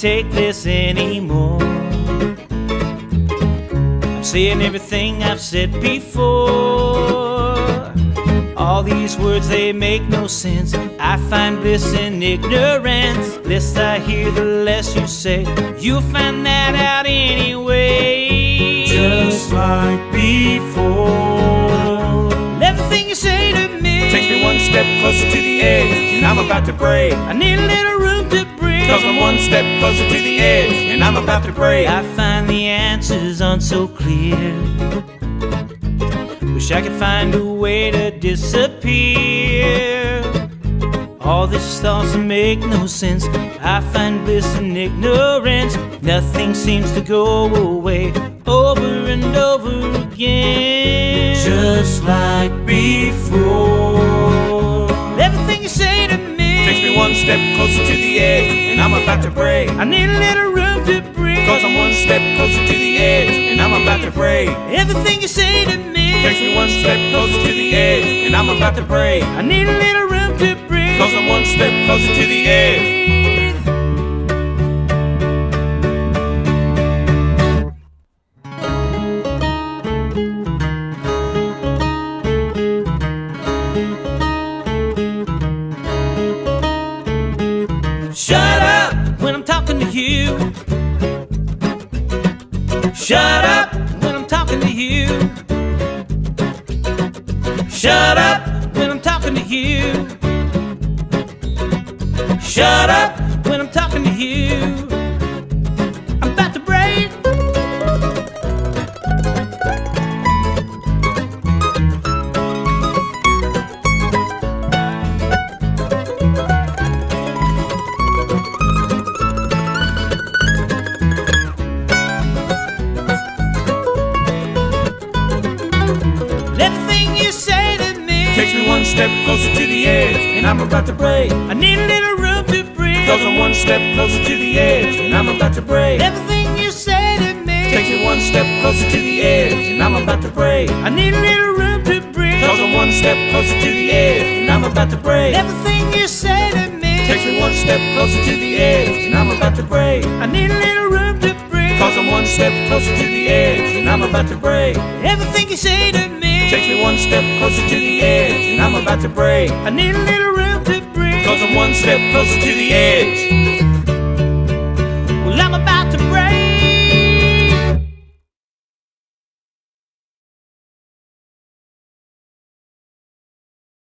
take this anymore. I'm saying everything I've said before. All these words, they make no sense. I find bliss in ignorance. Less I hear, the less you say. You'll find that out anyway. Just like before. Everything you say to me Takes me one step closer to the edge, and I'm about to break. I need a little room to. Cause I'm one step closer to the edge, and I'm about to break. I find the answers aren't so clear. Wish I could find a way to disappear. All these thoughts make no sense. I find bliss in ignorance. Nothing seems to go away over and over again. Just like before. everything you say to me Takes me one step closer to the edge, and I'm about to break. I need a little room to breathe. Cause I'm one step closer to the edge, and I'm about to break. Everything you say to me Takes me one step closer to the edge, and I'm about to break. I need a little room to breathe. Cause I'm one step closer to the edge. Shut up when I'm talking to you. Shut up when I'm talking to you. Shut up when I'm talking to you. Shut up step closer to the edge, and I'm about to break. I need a little room to breathe. Cause I'm one step closer to the edge, and I'm about to break. Everything you say to me Takes me one step closer to the edge, and I'm about to break. I need a little room to breathe. Cause I'm one step closer to the edge, and I'm about to break. Everything you say to me Takes me one step closer to the edge, and I'm about to break. I need a little room to breathe. Cause I'm one step closer to the edge, and I'm about to break. Everything you say to me one step closer to the edge, and I'm about to break. I need a little room to breathe. Cause I'm one step closer to the edge.